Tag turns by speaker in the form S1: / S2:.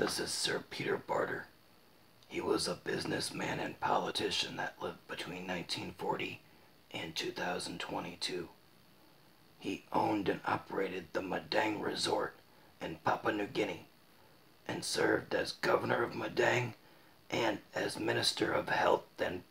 S1: This is Sir Peter Barter. He was a businessman and politician that lived between 1940 and 2022. He owned and operated the Madang Resort in Papua New Guinea and served as governor of Madang and as Minister of Health and